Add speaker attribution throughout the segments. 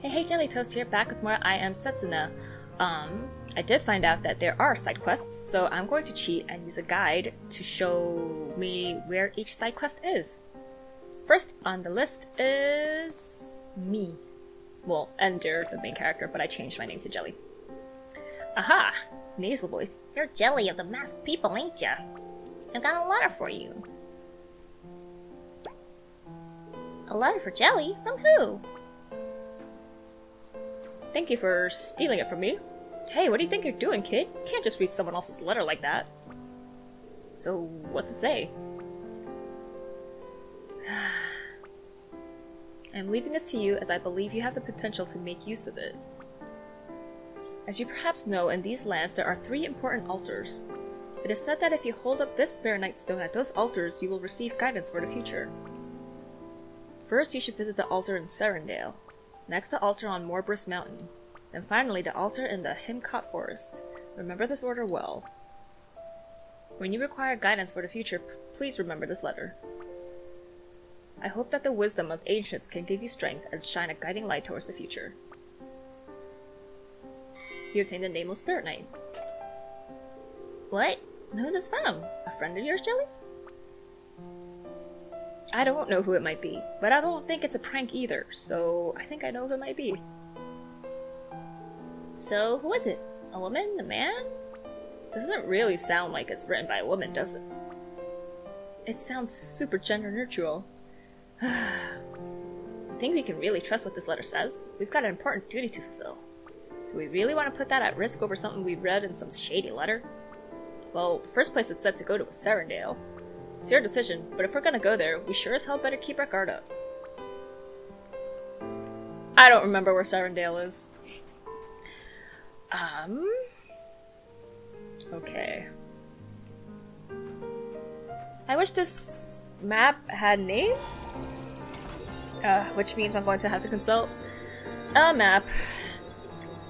Speaker 1: Hey, hey, Jelly Toast here, back with more I Am Setsuna. Um, I did find out that there are side quests, so I'm going to cheat and use a guide to show me where each side quest is. First on the list is me. Well, Endir, the main character, but I changed my name to Jelly. Aha! Nasal voice.
Speaker 2: You're Jelly of the masked people, ain't ya? I've got a letter for you. A letter for Jelly? From who?
Speaker 1: Thank you for stealing it from me. Hey, what do you think you're doing, kid? You can't just read someone else's letter like that. So, what's it say? I'm leaving this to you as I believe you have the potential to make use of it. As you perhaps know, in these lands there are three important altars. It is said that if you hold up this Spirit stone at those altars, you will receive guidance for the future. First, you should visit the altar in Serendale. Next, the altar on Morbris Mountain. Then finally, the altar in the Himcot Forest. Remember this order well. When you require guidance for the future, please remember this letter. I hope that the wisdom of ancients can give you strength and shine a guiding light towards the future. You obtained the Nameless Spiritnite.
Speaker 2: What? Who's this from? A friend of yours, Jelly?
Speaker 1: I don't know who it might be, but I don't think it's a prank either, so I think I know who it might be.
Speaker 2: So, who is it? A woman? A man?
Speaker 1: Doesn't really sound like it's written by a woman, does it? It sounds super gender neutral. I think we can really trust what this letter says. We've got an important duty to fulfill. Do we really want to put that at risk over something we read in some shady letter? Well, the first place it said to go to was Serendale. It's your decision, but if we're gonna go there, we sure as hell better keep our guard up. I don't remember where Serendale is. um... Okay. I wish this map had names, uh, which means I'm going to have to consult a map.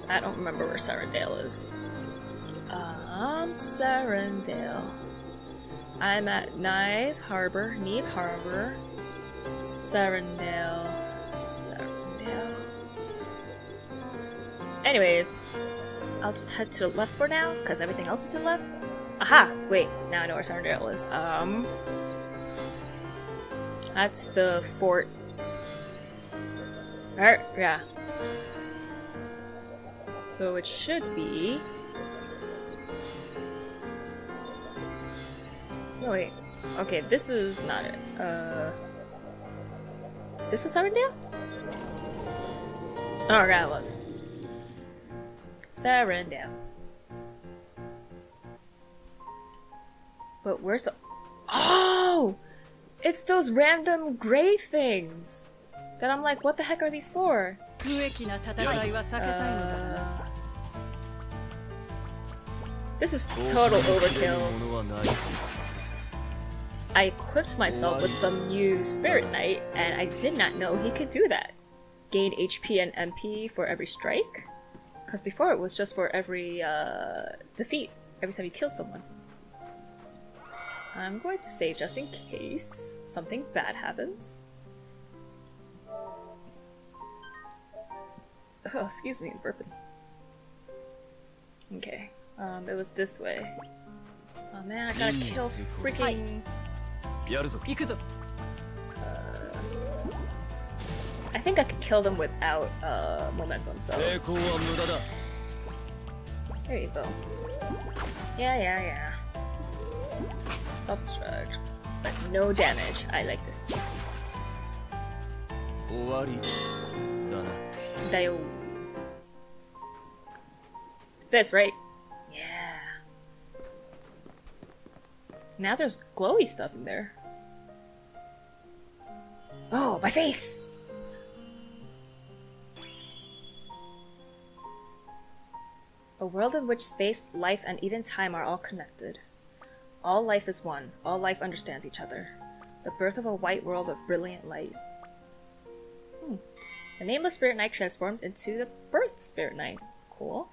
Speaker 1: I don't remember where Serendale is. Um, Serendale. I'm at Knife Harbor, Neeb Harbor, Serendale, Serendale. Anyways, I'll just head to the left for now, because everything else is to the left. Aha! Wait, now I know where Serendale is. Um, that's the fort. Er, yeah. So it should be No, wait. Okay, this is not it. Uh... This was Serendale? Oh, yeah, it was. Serendale. But where's the... Oh! It's those random gray things! That I'm like, what the heck are these for? Uh, this is total overkill. I equipped myself with some new Spiritnite, and I did not know he could do that. Gain HP and MP for every strike? Because before it was just for every uh, defeat, every time you killed someone. I'm going to save just in case something bad happens. Oh, excuse me, burping. Okay, um, it was this way. Oh man, I gotta kill freaking... やるぞ行くぞ I think I could kill them without uh, momentum, so. There you go. Yeah, yeah, yeah. Self destruct. But no damage. I like this. Dayo. This, right? Yeah. Now there's glowy stuff in there. Oh, my face! A world in which space, life, and even time are all connected. All life is one. All life understands each other. The birth of a white world of brilliant light. Hmm. The nameless spiritnite transformed into the birth spiritnite. Cool.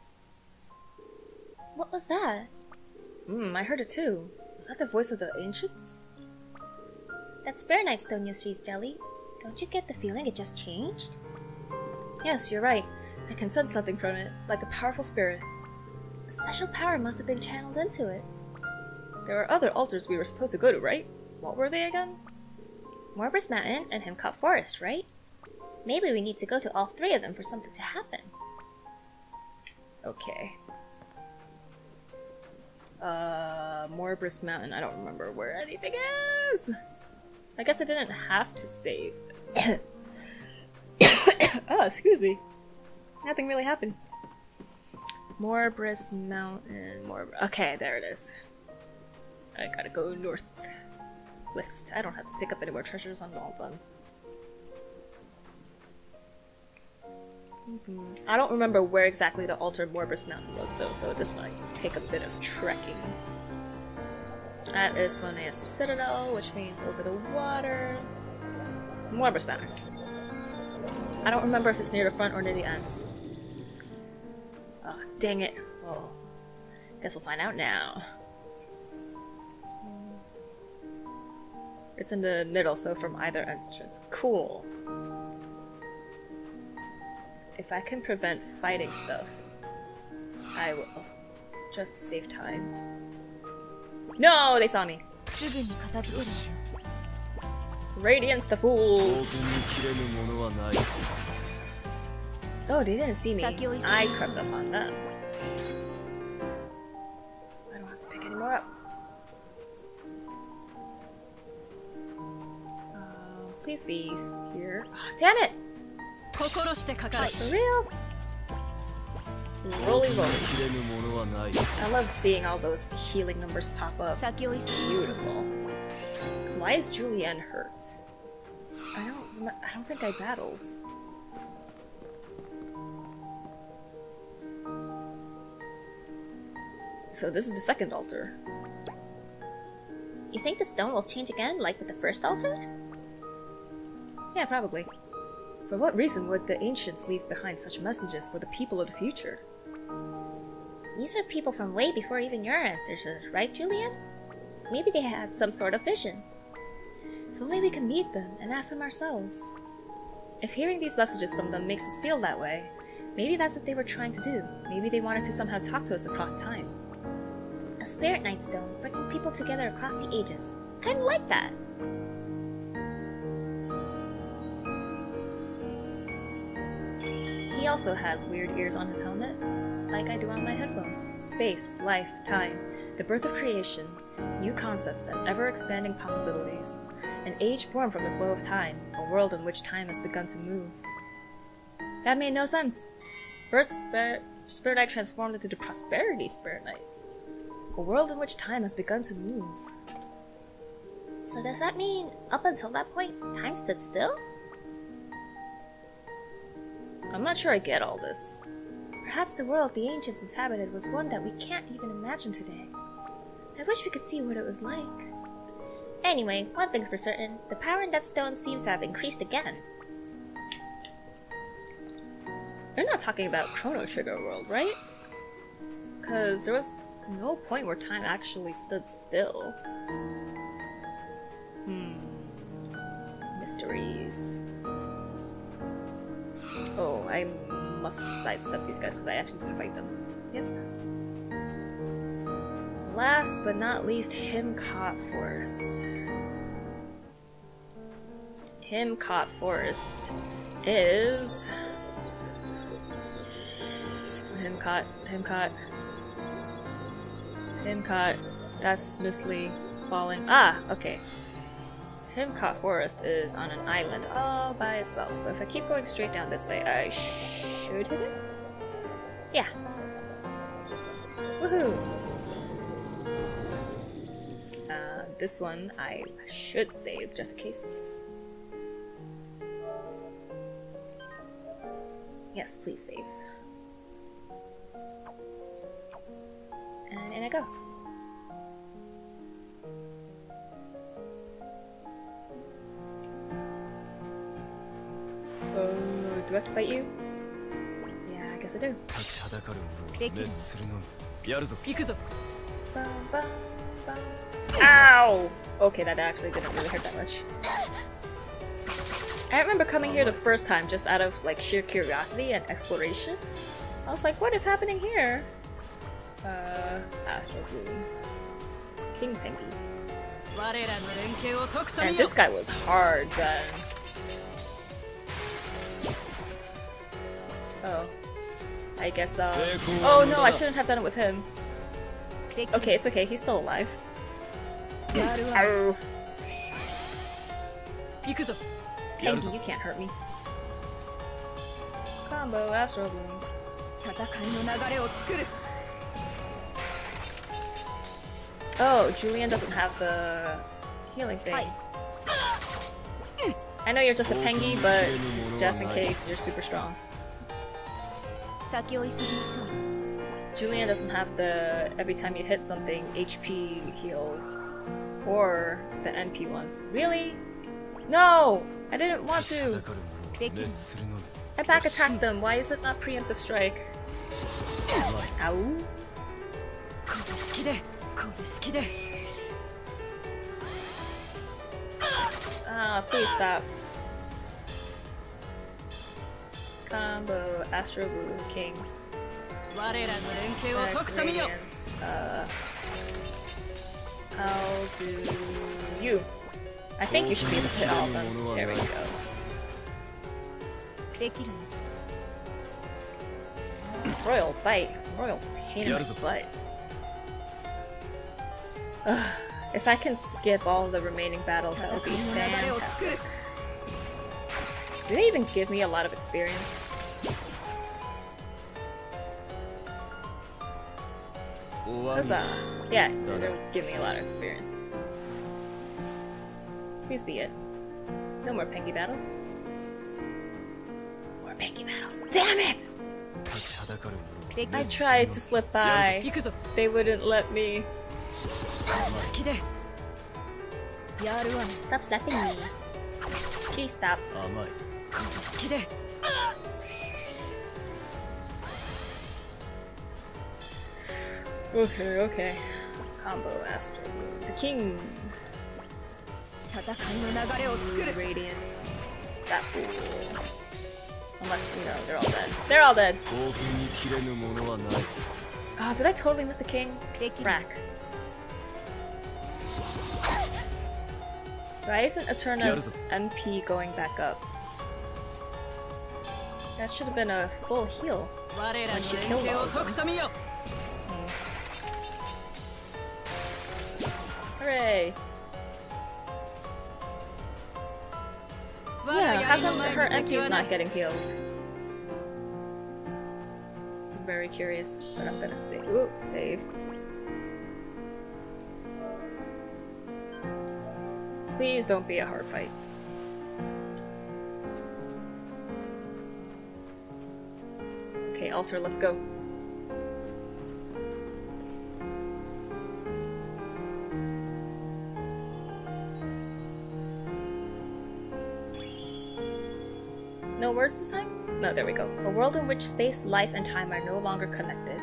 Speaker 2: What was that?
Speaker 1: Hmm, I heard it too. Was that the voice of the ancients?
Speaker 2: That Spiritnite stone you sees, Jelly. Don't you get the feeling it just changed?
Speaker 1: Yes, you're right. I can sense something from it, like a powerful spirit. A special power must have been channeled into it. There are other altars we were supposed to go to, right? What were they again?
Speaker 2: Morbus Mountain and Himcot Forest, right? Maybe we need to go to all three of them for something to happen.
Speaker 1: Okay. Uh, Morbus Mountain. I don't remember where anything is. I guess I didn't have to save. oh, excuse me. Nothing really happened. Morbus Mountain. More. Okay, there it is. I gotta go north. West. I don't have to pick up any more treasures. I'm all done. Mm-hmm. I don't remember where exactly the altar Morbus Mountain was though, so this might take a bit of trekking. That is Lonea's Citadel, which means over the water. Morbus Mountain. I don't remember if it's near the front or near the ends. Oh, dang it. Oh. Guess we'll find out now. It's in the middle, so from either entrance. Cool. If I can prevent fighting stuff, I will. Just to save time. No, they saw me. Radiance the fools. Oh, they didn't see me. I crept up on them. I don't have to pick any more up. Uh, please be here. Oh, damn it! For real? Rolly roly. I love seeing all those healing numbers pop up. Beautiful. Why is Julienne hurt? I don't. I don't think I battled. So this is the second altar.
Speaker 2: You think the stone will change again, like with the first altar?
Speaker 1: Yeah, probably. For what reason would the ancients leave behind such messages for the people of the future?
Speaker 2: These are people from way before even your ancestors, right, Julienne? Maybe they had some sort of vision.
Speaker 1: If only we could meet them and ask them ourselves. If hearing these messages from them makes us feel that way, maybe that's what they were trying to do. Maybe they wanted to somehow talk to us across time.
Speaker 2: A spiritnite stone, bringing people together across the ages. Kinda like that.
Speaker 1: He also has weird ears on his helmet, like I do on my headphones. Space, life, time, the birth of creation, new concepts and ever-expanding possibilities. An age born from the flow of time, a world in which time has begun to move. That made no sense. Birth Spirit, Spiritnite transformed into the Prosperity Spiritnite. A world in which time has begun to move.
Speaker 2: So does that mean, up until that point, time stood still?
Speaker 1: I'm not sure I get all this. Perhaps the world the ancients inhabited was one that we can't even imagine today. I wish we could see what it was like.
Speaker 2: Anyway, one thing's for certain, the power in that stone seems to have increased again.
Speaker 1: You're not talking about Chrono Trigger World, right? Because there was no point where time actually stood still. Hmm. Mysteries. Oh, I must sidestep these guys because I actually didn't fight them. Yep. Last but not least, Himcot Forest. Himcot Forest is... Himcot, Himcot, Himcot. That's Miss Lee falling. Ah, okay. Himcot Forest is on an island all by itself, so if I keep going straight down this way, I should hit it? Yeah. Woohoo! Uh, this one I should save just in case. Yes, please save. And in I go. Oh, do I have to fight you? guess I do. Ow! Okay, that actually didn't really hurt that much. I remember coming here the first time just out of like sheer curiosity and exploration. I was like, what is happening here? Uh, Astro Blue. King
Speaker 3: Penguin.
Speaker 1: And this guy was hard, then. Oh. I guess, uh... Oh no, I shouldn't have done it with him. Okay, it's okay, he's still alive. Ow. Hey, you can't hurt me. Combo Astro Bloom. Oh, Julienne doesn't have the healing thing. I know you're just a pengi, but just in case, you're super strong. Julienne doesn't have the every time you hit something, HP heals. Or the NP ones. Really? No! I didn't want to! I back attacked them, why is it not preemptive strike? Ow. Ah, oh, please stop combo Astro Blue King. Uh, I'll do you. I think you should be able to hit all of them. There we go. Royal bite. Royal pain in the butt. Ugh, if I can skip all the remaining battles, that would be fantastic. Do they even give me a lot of experience? Huzzah. Yeah, they don't give me a lot of experience. Please be it. No more Penky battles. More Penky battles. Damn it! I tried to slip by. They wouldn't let me. Stop slapping me. Please stop.
Speaker 3: Ah,
Speaker 1: Okay. okay. Combo Astro. The King. Radiance. That fool. Unless, you know, they're all dead. They're all dead. Oh, did I totally miss the king? Frack. Why isn't Aeterna's MP going back up? That should have been a full heal
Speaker 3: when she killed all
Speaker 1: Hooray! Yeah, how come her
Speaker 3: Eki's
Speaker 1: not getting healed? I'm very curious, but I'm gonna save. Ooh, save. Please don't be a hard fight. Altar, let's go. No words this time? No, there we go. A world in which space, life, and time are no longer connected.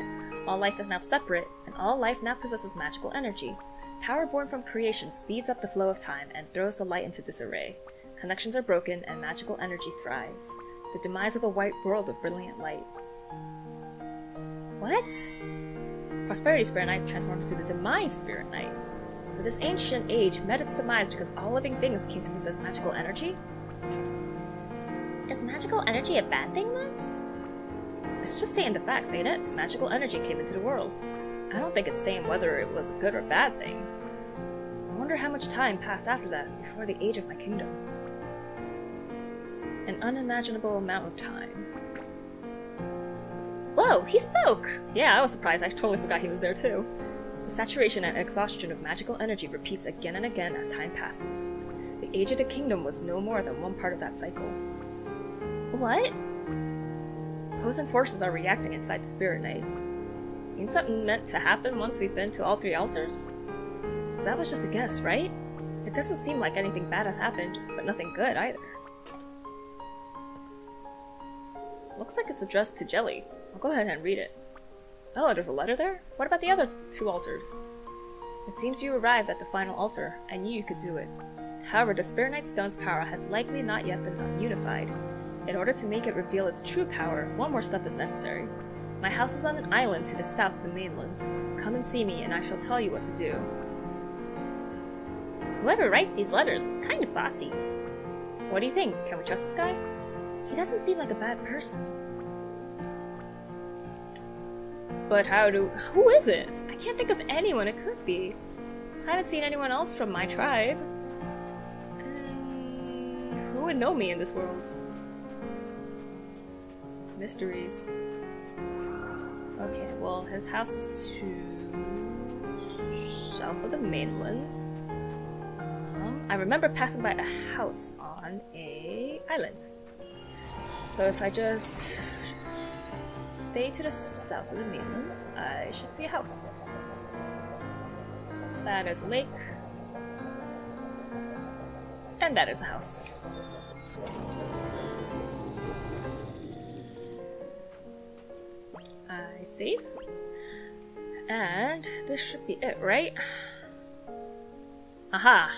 Speaker 1: All life is now separate, and all life now possesses magical energy. Power born from creation speeds up the flow of time and throws the light into disarray. Connections are broken, and magical energy thrives. The demise of a white world of brilliant light. What? Prosperity Spiritnite transformed into the Demise Spiritnite. So this ancient age met its demise because all living things came to possess magical energy? Is magical energy a bad thing then? It's just stating the facts, ain't it? Magical energy came into the world. I don't think it's saying whether it was a good or bad thing. I wonder how much time passed after that, before the age of my kingdom. An unimaginable amount of time. Whoa, he spoke! Yeah, I was surprised. I totally forgot he was there too. The saturation and exhaustion of magical energy repeats again and again as time passes. The age of the kingdom was no more than one part of that cycle. What? Opposing forces are reacting inside the Spiritnite. Ain't something meant to happen once we've been to all three altars? That was just a guess, right? It doesn't seem like anything bad has happened, but nothing good either. Looks like it's addressed to Jelly. I'll go ahead and read it. Oh, there's a letter there? What about the other two altars? It seems you arrived at the final altar. I knew you could do it. However, the Spiritnite Stone's power has likely not yet been unified. In order to make it reveal its true power, one more step is necessary. My house is on an island to the south of the mainland. Come and see me, and I shall tell you what to do.
Speaker 2: Whoever writes these letters is kind of bossy.
Speaker 1: What do you think? Can we trust this guy?
Speaker 2: He doesn't seem like a bad person.
Speaker 1: But how do. Who is it? I can't think of anyone it could be. I haven't seen anyone else from my tribe. And who would know me in this world? Mysteries. Okay, well, his house is to south of the mainland. Um, I remember passing by a house on a island. So if I just stay to the south of the mainland, I should see a house. That is a lake. And that is a house. I save. And this should be it, right? Aha!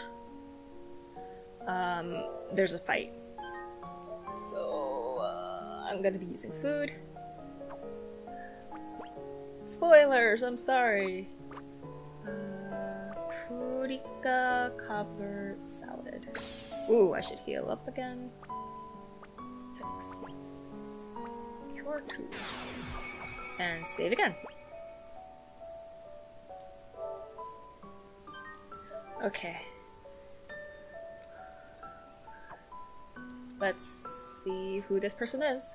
Speaker 1: Um, there's a fight. So, uh, I'm gonna be using food. Spoilers, I'm sorry. Uh, copper salad. Ooh, I should heal up again. Fix. Cure two. And save again. Okay. Let's see who this person is.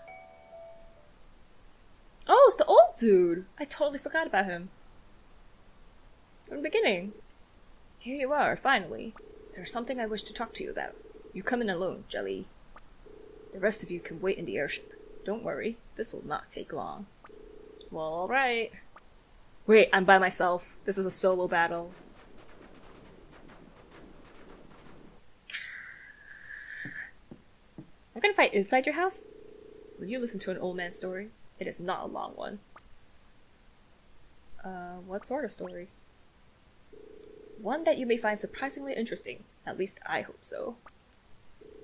Speaker 1: Oh, it's the old dude! I totally forgot about him. From the beginning. Here you are, finally. There's something I wish to talk to you about. You come in alone, Jelly. The rest of you can wait in the airship. Don't worry, this will not take long. Well, alright. Wait, I'm by myself. This is a solo battle. I'm gonna fight inside your house? Will you listen to an old man's story? It is not a long one. Uh, what sort of story? One that you may find surprisingly interesting. At least I hope so.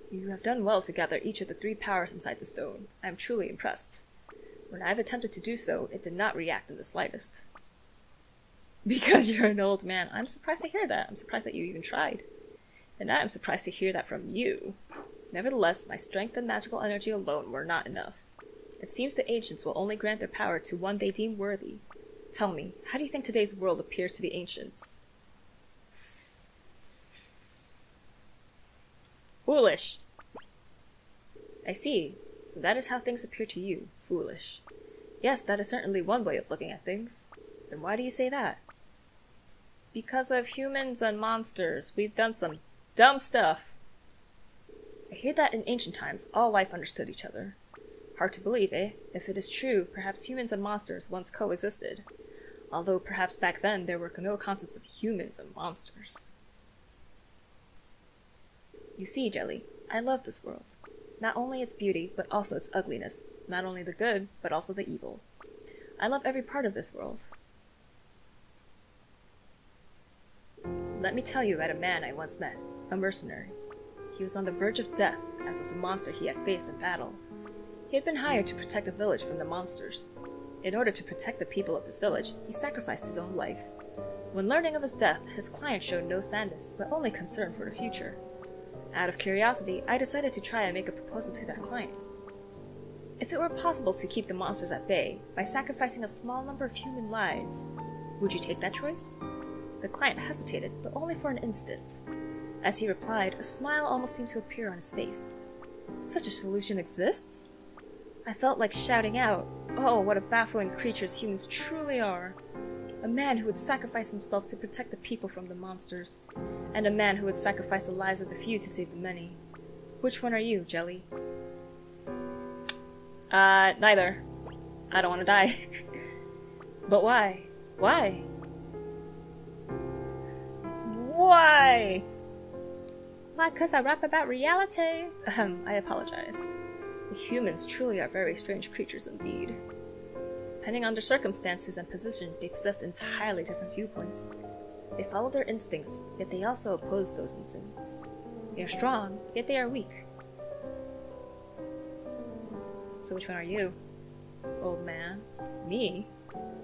Speaker 1: You have done well to gather each of the three powers inside the stone. I am truly impressed. When I have attempted to do so, it did not react in the slightest. Because you're an old man, I'm surprised to hear that. I'm surprised that you even tried. And I am surprised to hear that from you. Nevertheless, my strength and magical energy alone were not enough. It seems the ancients will only grant their power to one they deem worthy. Tell me, how do you think today's world appears to the ancients? Foolish. I see. So that is how things appear to you. Foolish. Yes, that is certainly one way of looking at things. Then why do you say that? Because of humans and monsters. We've done some dumb stuff. I hear that in ancient times, all life understood each other. Hard to believe, eh? If it is true, perhaps humans and monsters once coexisted. Although perhaps back then there were no concepts of humans and monsters. You see, Jelly, I love this world. Not only its beauty, but also its ugliness. Not only the good, but also the evil. I love every part of this world. Let me tell you about a man I once met, a mercenary. He was on the verge of death, as was the monster he had faced in battle. He had been hired to protect a village from the monsters. In order to protect the people of this village, he sacrificed his own life. When learning of his death, his client showed no sadness, but only concern for the future. Out of curiosity, I decided to try and make a proposal to that client. If it were possible to keep the monsters at bay by sacrificing a small number of human lives, would you take that choice? The client hesitated, but only for an instant. As he replied, a smile almost seemed to appear on his face. Such a solution exists? I felt like shouting out, Oh, what a baffling creatures humans truly are! A man who would sacrifice himself to protect the people from the monsters, and a man who would sacrifice the lives of the few to save the many. Which one are you, Jelly? Uh, neither. I don't want to die. but why? Why? Why?
Speaker 2: Why, cause I rap about reality.
Speaker 1: Ahem, I apologize. The humans truly are very strange creatures indeed. Depending on their circumstances and position, they possess entirely different viewpoints. They follow their instincts, yet they also oppose those instincts. They are strong, yet they are weak. So which one are you? Old man? Me?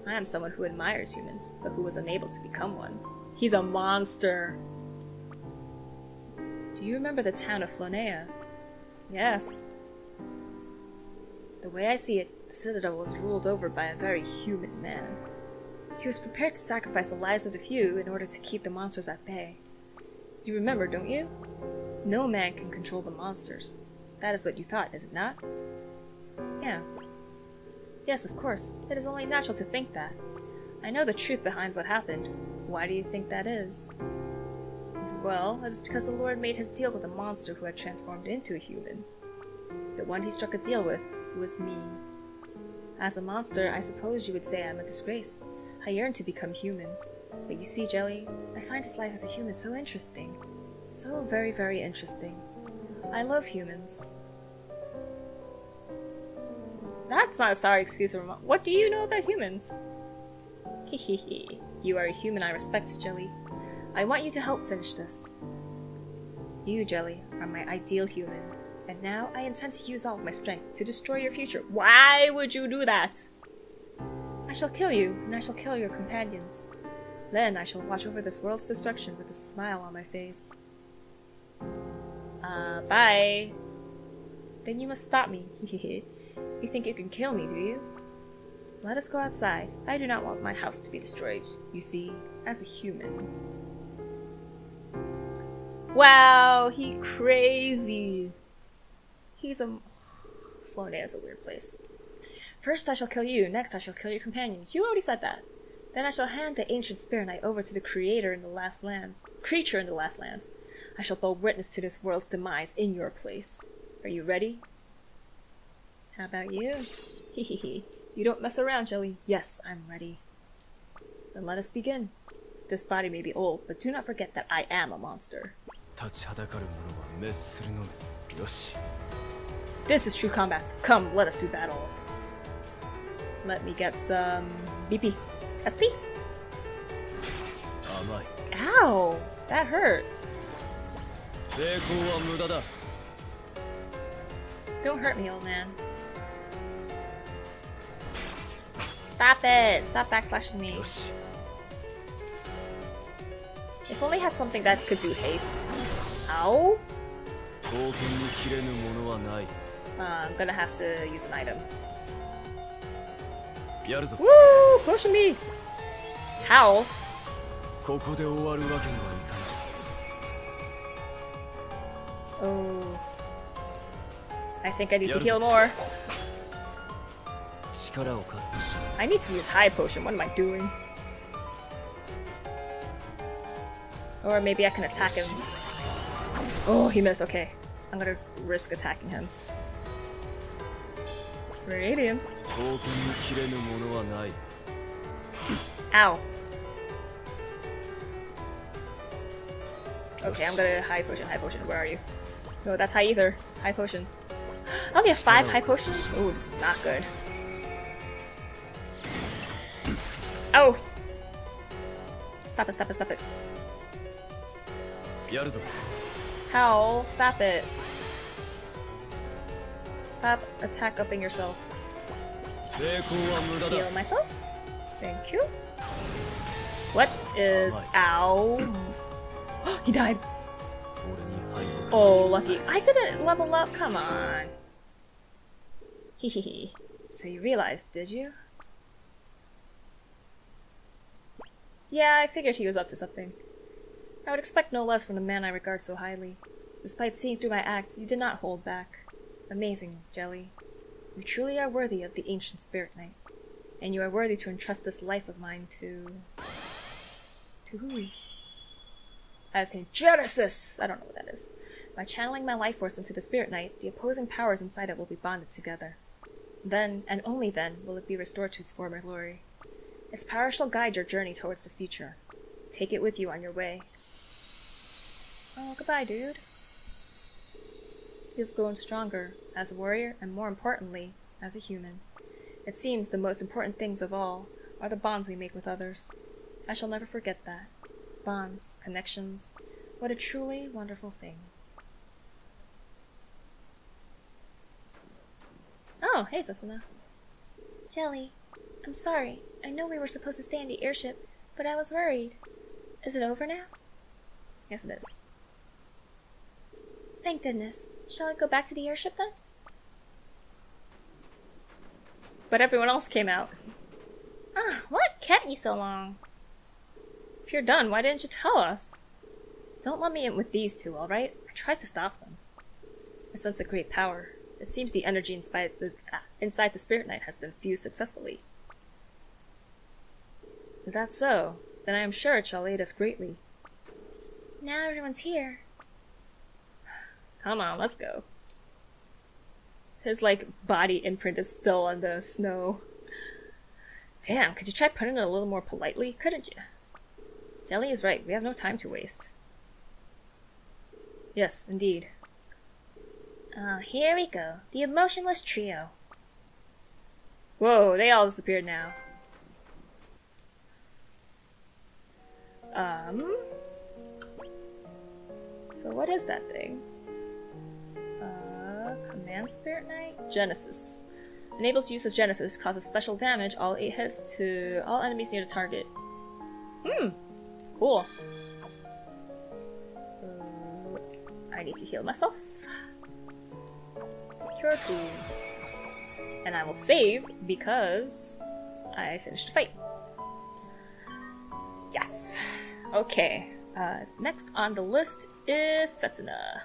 Speaker 1: I am someone who admires humans, but who was unable to become one. He's a monster! Do you remember the town of Flonea? Yes. The way I see it, the citadel was ruled over by a very human man. He was prepared to sacrifice the lives of the few in order to keep the monsters at bay. You remember, don't you? No man can control the monsters. That is what you thought, is it not? Yeah. Yes, of course. It is only natural to think that. I know the truth behind what happened. Why do you think that is? Well, it is because the Lord made his deal with a monster who had transformed into a human. The one he struck a deal with was me. As a monster, I suppose you would say I'm a disgrace. I yearn to become human. But you see, Jelly, I find his life as a human so interesting. So very, very interesting. I love humans. That's not a sorry excuse for. What do you know about humans? Hehehe. you are a human I respect, Jelly. I want you to help finish this. You, Jelly, are my ideal human. And now I intend to use all of my strength to destroy your future. Why would you do that? I shall kill you, and I shall kill your companions. Then I shall watch over this world's destruction with a smile on my face. Uh, bye. Then you must stop me. you think you can kill me, do you? Let us go outside. I do not want my house to be destroyed, you see, as a human. Wow, he crazy. He's a... Flonea is a weird place. First I shall kill you, next I shall kill your companions. You already said that. Then I shall hand the ancient spirit knight over to the creator in the last lands. Creature in the last lands. I shall bear witness to this world's demise in your place. Are you ready? How about you? Hehehe. you don't mess around, Jelly. Yes, I'm ready. Then let us begin. This body may be old, but do not forget that I am a monster.
Speaker 4: 立ちはだかる者は滅するのみよし
Speaker 1: this is true combat. Come, let us do battle. Let me get some BP. SP? Ow! That hurt. Don't hurt me, old man. Stop it! Stop backslashing me. If only I had something that could do haste. Ow! I'm gonna have to use an item. Woo! Pushing me! How? Oh. I think I need to heal more. I need to use high potion. What am I doing? Or maybe I can attack him. Oh, he missed. Okay. I'm gonna risk attacking him. Radiance. Ow. Okay, I'm gonna high potion, high potion. Where are you? No, that's high either. High potion. I only have five high potions? Oh, this is not good. Oh! Stop it, stop it, stop it. Howl, stop it. Attack upping yourself. Heal myself. Thank you. What is ow? he died. Oh, lucky. I didn't level up, come on. Hehehe. so you realized, did you? Yeah, I figured he was up to something. I would expect no less from the man I regard so highly. Despite seeing through my act, you did not hold back. Amazing, Jelly. You truly are worthy of the ancient spiritnite. And you are worthy to entrust this life of mine to. To who? I obtained Genesis! I don't know what that is. By channeling my life force into the Spiritnite, the opposing powers inside it will be bonded together. Then, and only then, will it be restored to its former glory. Its power shall guide your journey towards the future. Take it with you on your way. Oh, goodbye, dude. You've grown stronger, as a warrior, and more importantly, as a human. It seems the most important things of all are the bonds we make with others. I shall never forget that. Bonds, connections, what a truly wonderful thing. Oh, hey, Setsuna.
Speaker 2: Jelly, I'm sorry. I know we were supposed to stay in the airship, but I was worried. Is it over now?
Speaker 1: Yes, it is.
Speaker 2: Thank goodness. Shall I go back to the airship then?
Speaker 1: But everyone else came out.
Speaker 2: Ah, what kept you so long?
Speaker 1: If you're done, why didn't you tell us? Don't let me in with these two, alright? I tried to stop them. I sense a great power. It seems the energy inside the, ah, inside the Spiritnite has been fused successfully. Is that so? Then I am sure it shall aid us greatly.
Speaker 2: Now everyone's here.
Speaker 1: Come on, let's go. His like body imprint is still on the snow. Damn, could you try putting it a little more politely? Couldn't you? Jelly is right, we have no time to waste. Yes, indeed.
Speaker 2: Oh, here we go. The emotionless trio.
Speaker 1: Whoa, they all disappeared now. Um. So what is that thing? Command spiritnite Genesis enables use of Genesis, causes special damage all eight hits to all enemies near the target. Hmm, cool. I need to heal myself. Cure food. And I will save because I finished the fight. Yes. Okay. Uh, next on the list is Setsuna.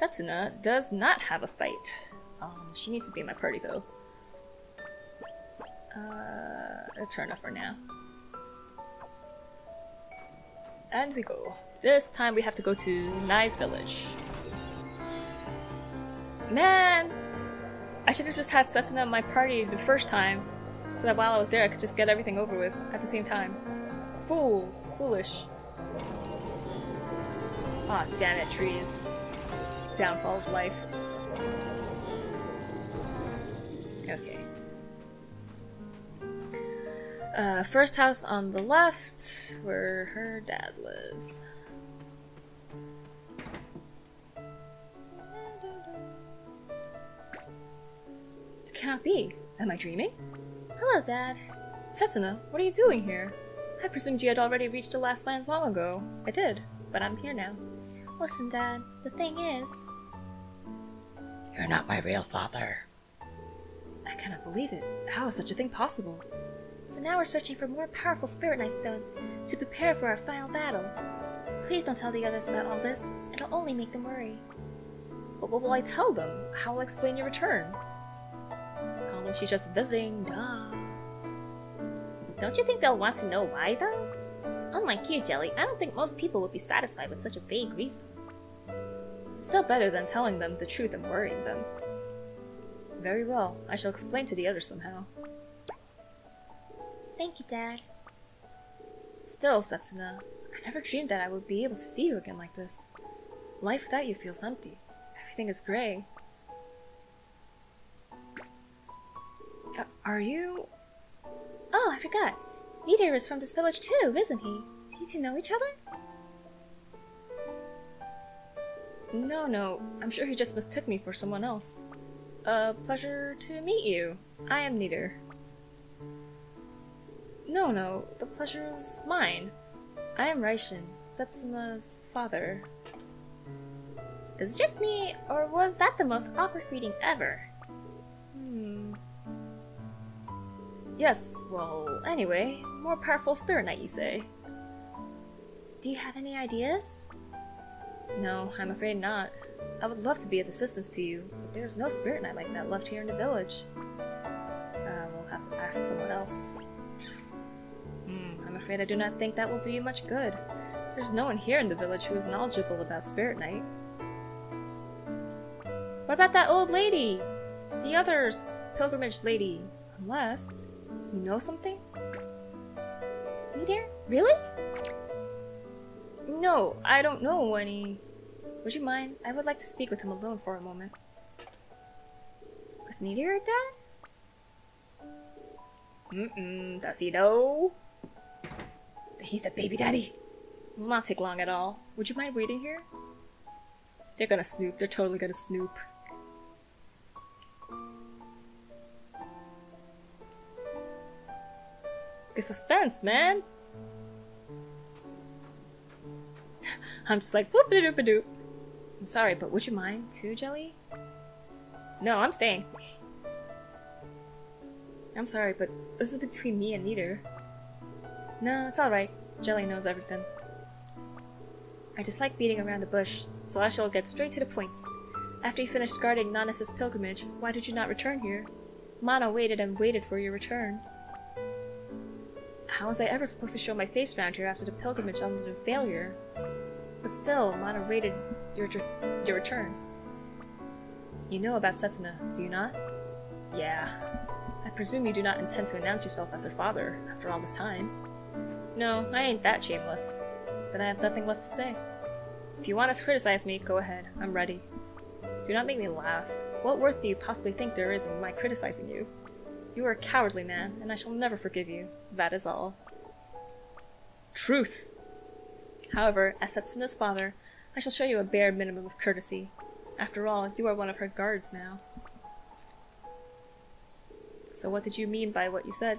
Speaker 1: Setsuna does not have a fight. Um, she needs to be in my party though. Uh, Aeterna for now. And we go. This time we have to go to Night Village. Man! I should have just had Setsuna in my party the first time, so that while I was there I could just get everything over with at the same time. Fool! Foolish. Ah, oh, damn it, trees. Downfall of life. Okay. Uh, first house on the left, where her dad lives. It cannot be. Am I dreaming?
Speaker 2: Hello, Dad.
Speaker 1: Setsuna, what are you doing here? I presumed you had already reached the last lands long ago. I did, but I'm here now.
Speaker 2: Listen, Dad, the thing is.
Speaker 5: You're not my real father.
Speaker 1: I cannot believe it. How is such a thing possible?
Speaker 2: So now we're searching for more powerful Spiritnite stones to prepare for our final battle. Please don't tell the others about all this. It'll only make them worry.
Speaker 1: But what will I tell them? How will I explain your return? Tell them she's just visiting, duh.
Speaker 2: Don't you think they'll want to know why, though? Unlike you, Jelly, I don't think most people would be satisfied with such a vague reason.
Speaker 1: It's still better than telling them the truth and worrying them. Very well, I shall explain to the others somehow.
Speaker 2: Thank you, Dad.
Speaker 1: Still, Setsuna, I never dreamed that I would be able to see you again like this. Life without you feels empty. Everything is gray. Uh, are you...
Speaker 2: Oh, I forgot. Nidr is from this village too, isn't he? Do you two know each other?
Speaker 1: No, no. I'm sure he just mistook me for someone else. A uh, pleasure to meet you. I am Nidr. No, no, the pleasure is mine. I am Raishin, Setsuna's father.
Speaker 2: Is it just me, or was that the most awkward greeting ever?
Speaker 1: Yes, well, anyway, more powerful spiritnite, you say?
Speaker 2: Do you have any ideas?
Speaker 1: No, I'm afraid not. I would love to be of assistance to you, but there's no spiritnite like that left here in the village. Uh, we'll have to ask someone else. Hmm. I'm afraid I do not think that will do you much good. There's no one here in the village who is knowledgeable about Spiritnite. What about that old lady? The others, pilgrimage lady. Unless you know something?
Speaker 2: Nidr? Really?
Speaker 1: No, I don't know any. Would you mind? I would like to speak with him alone for a moment. With Nidr, Dad? Mm-mm, does he know? He's the baby daddy. Will not take long at all. Would you mind waiting here? They're gonna snoop. They're totally gonna snoop. The suspense, man! I'm just like, whoop a doop a doop. I'm sorry, but would you mind too, Jelly? No, I'm staying. I'm sorry, but this is between me and Nidr. No, it's alright. Jelly knows everything. I dislike beating around the bush, so I shall get straight to the point. After you finished guarding Nonus's pilgrimage, why did you not return here? Mana waited and waited for your return. How was I ever supposed to show my face round here after the pilgrimage ended in failure? But still, Mana waited your, your return. You know about Setsuna, do you not? Yeah. I presume you do not intend to announce yourself as her father, after all this time. No, I ain't that shameless. Then I have nothing left to say. If you want to criticize me, go ahead. I'm ready. Do not make me laugh. What worth do you possibly think there is in my criticizing you? You are a cowardly man, and I shall never forgive you. That is all. Truth! However, as Setsuna's father, I shall show you a bare minimum of courtesy. After all, you are one of her guards now. So what did you mean by what you said?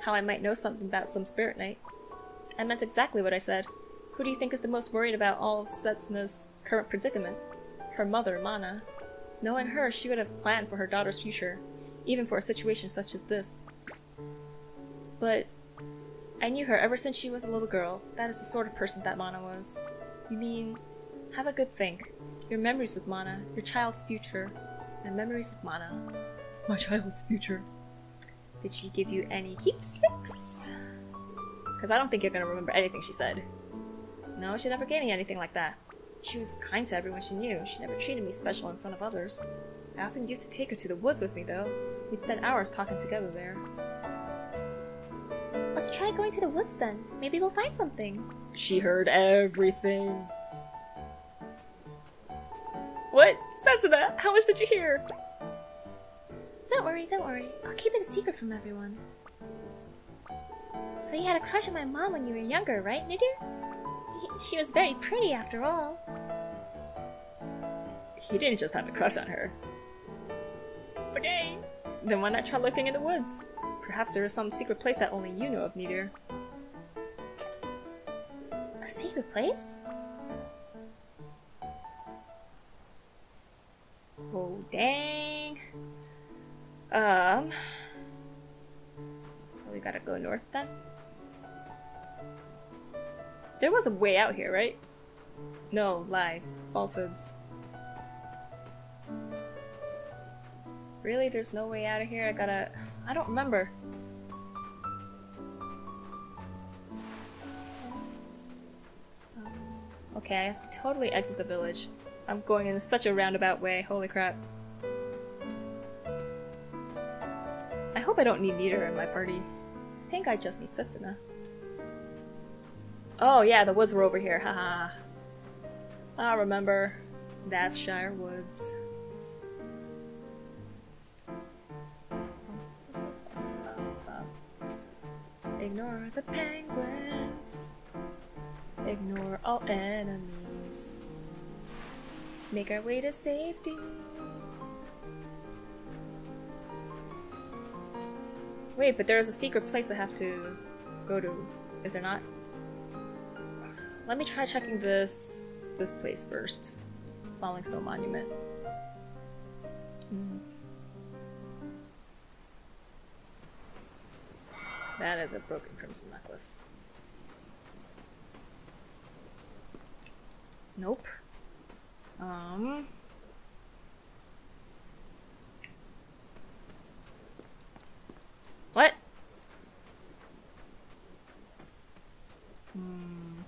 Speaker 1: How I might know something about some spiritnite? I meant exactly what I said. Who do you think is the most worried about all of Setsuna's current predicament? Her mother, Mana. Knowing her, she would have planned for her daughter's future, even for a situation such as this. But I knew her ever since she was a little girl. That is the sort of person that Mana was. You mean, have a good think. Your memories with Mana, your child's future, and memories with Mana. My child's future. Did she give you any keepsakes? Because I don't think you're gonna remember anything she said. No, she never gave me anything like that. She was kind to everyone she knew. She never treated me special in front of others. I often used to take her to the woods with me, though. We'd spend hours talking together there.
Speaker 2: Let's try going to the woods then. Maybe we'll find something.
Speaker 1: She heard everything. What? Setsuna, how much did you hear?
Speaker 2: Don't worry, don't worry. I'll keep it a secret from everyone. So you had a crush on my mom when you were younger, right, Nidr? She was very pretty after all.
Speaker 1: He didn't just have a crush on her. Then why not try looking in the woods? Perhaps there is some secret place that only you know of, Nidr.
Speaker 2: A secret place?
Speaker 1: Oh, dang. Um. So we gotta go north then? There was a way out here, right? No, lies. Falsehoods. Really? There's no way out of here? I gotta... I don't remember. Okay, I have to totally exit the village. I'm going in such a roundabout way. Holy crap. I hope I don't need Nidr in my party. I think I just need Setsuna. Oh yeah, the woods were over here, haha. I remember. That's Shire Woods. Ignore the penguins. Ignore all enemies. Make our way to safety. Wait, but there's a secret place I have to go to. Is there not? Let me try checking this this place first. Falling Snow Monument. Hmm. That is a broken crimson necklace. Nope. Um. What? Hmm.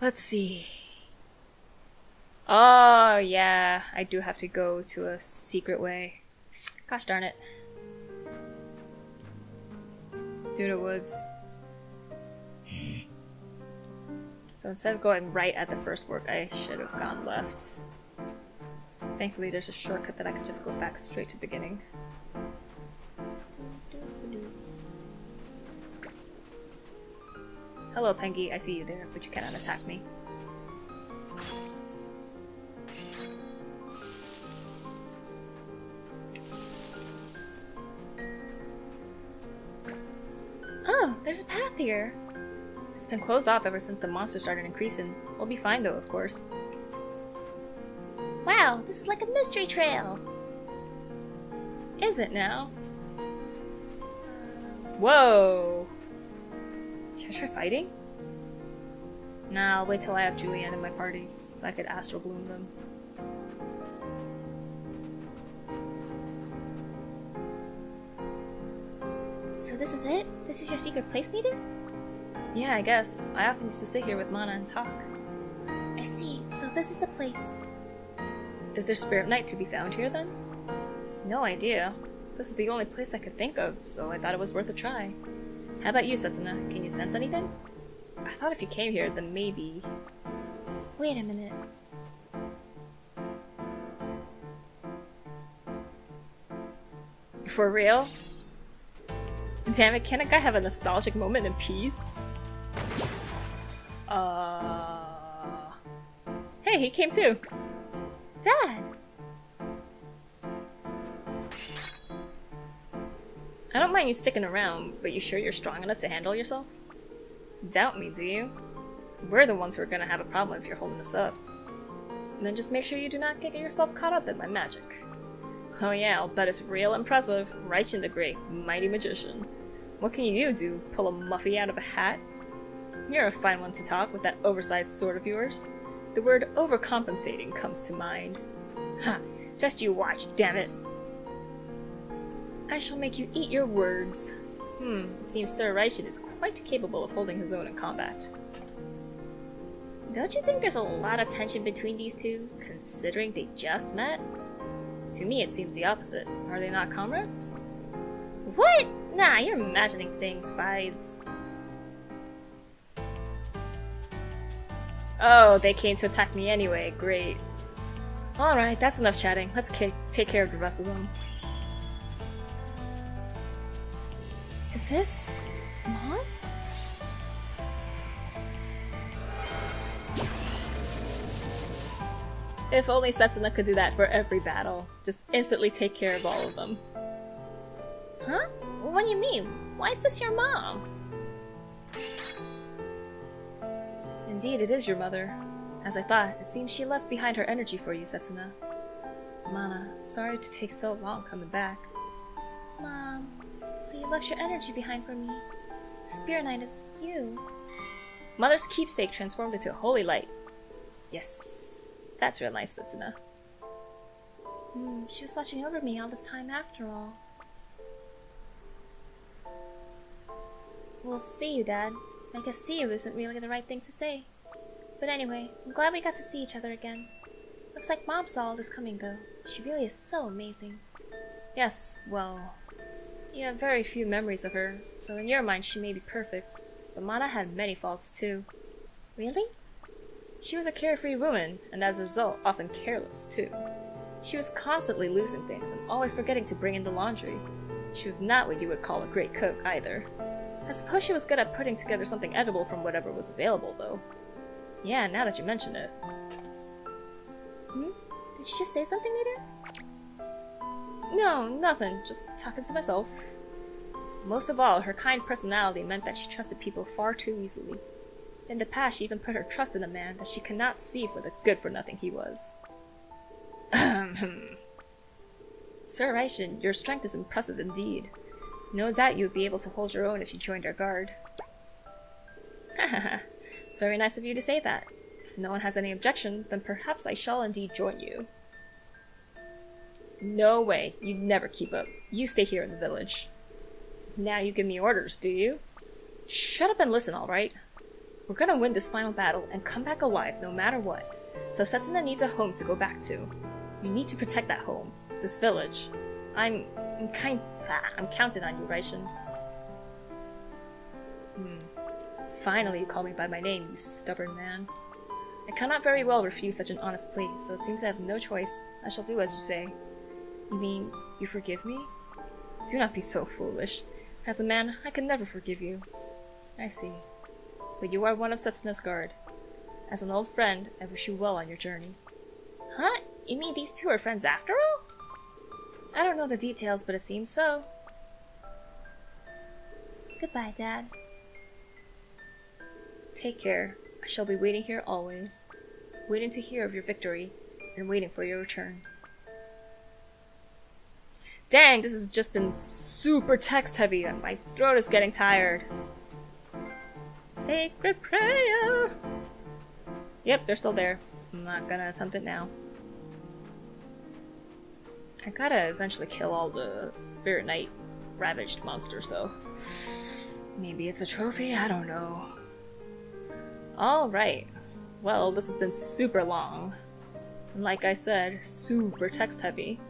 Speaker 1: Let's see. Oh, yeah, I do have to go to a secret way. Gosh darn it. Through the woods. So instead of going right at the first fork, I should have gone left. Thankfully, there's a shortcut that I can just go back straight to beginning. Hello, Pengi. I see you there, but you cannot attack me. Oh, there's a path here. It's been closed off ever since the monster started increasing. We'll be fine though, of course.
Speaker 2: Wow, this is like a mystery trail.
Speaker 1: Is it now? Whoa! Should I try fighting? Nah, I'll wait till I have Julienne in my party, so I could astral bloom them.
Speaker 2: So this is it? This is your secret place, Nidr?
Speaker 1: Yeah, I guess. I often used to sit here with Mana and talk.
Speaker 2: I see. So this is the place.
Speaker 1: Is there Spiritnite to be found here then? No idea. This is the only place I could think of, so I thought it was worth a try. How about you, Setsuna? Can you sense anything? I thought if you came here, then maybe.
Speaker 2: Wait a minute.
Speaker 1: For real? Damn it, can a guy have a nostalgic moment in peace? Uh. Hey, he came too.
Speaker 2: Dad!
Speaker 1: I don't mind you sticking around, but you sure you're strong enough to handle yourself? Doubt me, do you? We're the ones who are gonna have a problem if you're holding us up. Then just make sure you do not get yourself caught up in my magic. Oh yeah, I'll bet it's real impressive. Raichin the Great, mighty magician. What can you do? Pull a muffy out of a hat? You're a fine one to talk with that oversized sword of yours. The word overcompensating comes to mind. Ha! Just you watch, damn it! I shall make you eat your words. Hmm, it seems Sir Raichin is quite capable of holding his own in combat. Don't you think there's a lot of tension between these two, considering they just met? To me, it seems the opposite. Are they not comrades? What? Nah, you're imagining things, Fides. Oh, they came to attack me anyway. Great. Alright, that's enough chatting. Let's take care of the rest of them.
Speaker 2: Is this... Mom?
Speaker 1: If only Setsuna could do that for every battle. Just instantly take care of all of them.
Speaker 2: Huh? What do you mean? Why is this your mom?
Speaker 1: Indeed, it is your mother. As I thought, it seems she left behind her energy for you, Setsuna. Mana, sorry to take so long coming back.
Speaker 2: Mom, so you left your energy behind for me. Spiritnite is you.
Speaker 1: Mother's keepsake transformed into a holy light. Yes, that's real nice, Setsuna.
Speaker 2: Hmm, she was watching over me all this time after all. We'll see you, Dad. I guess see you isn't really the right thing to say. But anyway, I'm glad we got to see each other again. Looks like Mom saw all this coming, though. She really is so amazing.
Speaker 1: Yes, well, you have very few memories of her, so in your mind she may be perfect. But Mana had many faults too.
Speaker 2: Really?
Speaker 1: She was a carefree woman, and as a result, often careless too. She was constantly losing things and always forgetting to bring in the laundry. She was not what you would call a great cook either. I suppose she was good at putting together something edible from whatever was available, though. Yeah, now that you mention it.
Speaker 2: Hmm? Did you just say something later?
Speaker 1: No, nothing. Just talking to myself. Most of all, her kind personality meant that she trusted people far too easily. In the past, she even put her trust in a man that she could not see for the good-for-nothing he was. Sir Raichin, your strength is impressive indeed. No doubt you would be able to hold your own if you joined our guard. Hahaha, it's very nice of you to say that. If no one has any objections, then perhaps I shall indeed join you. No way, you'd never keep up. You stay here in the village. Now you give me orders, do you? Shut up and listen, alright? We're gonna win this final battle and come back alive no matter what. So Setsuna needs a home to go back to. You need to protect that home, this village. I'm, I'm kind I'm counting on you, Raichin. Hmm. Finally you call me by my name, you stubborn man. I cannot very well refuse such an honest plea, so it seems I have no choice. I shall do as you say. You mean, you forgive me? Do not be so foolish. As a man, I can never forgive you. I see. But you are one of Setsuna's guard. As an old friend, I wish you well on your journey. Huh? You mean these two are friends after all? I don't know the details, but it seems so.
Speaker 2: Goodbye, Dad.
Speaker 1: Take care. I shall be waiting here always, waiting to hear of your victory, and waiting for your return. Dang, this has just been super text heavy, and my throat is getting tired. Sacred prayer! Yep, they're still there. I'm not gonna attempt it now. I gotta eventually kill all the Spiritnite ravaged monsters, though. Maybe it's a trophy? I don't know. Alright. Well, this has been super long. And like I said, super text heavy.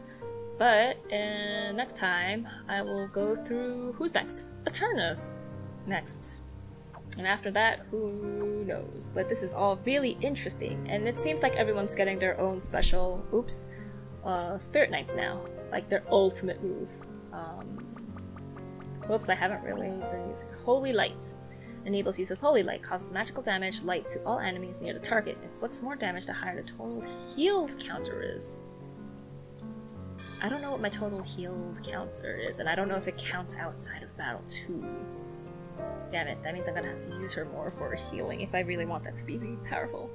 Speaker 1: But uh, next time, I will go through. Who's next? Aeterna's! Next. And after that, who knows? But this is all really interesting, and it seems like everyone's getting their own special. Oops. Uh, Spiritnites now. Like their ultimate move. Um, whoops, I haven't really been using Holy Lights. Enables use of Holy Light, causes magical damage, light to all enemies near the target, inflicts more damage the higher the total healed counter is. I don't know what my total healed counter is, and I don't know if it counts outside of battle too. Damn it, that means I'm gonna have to use her more for healing if I really want that to be powerful.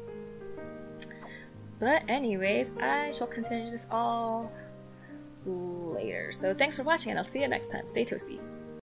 Speaker 1: But anyways, I shall continue this all later. So thanks for watching and I'll see you next time. Stay toasty.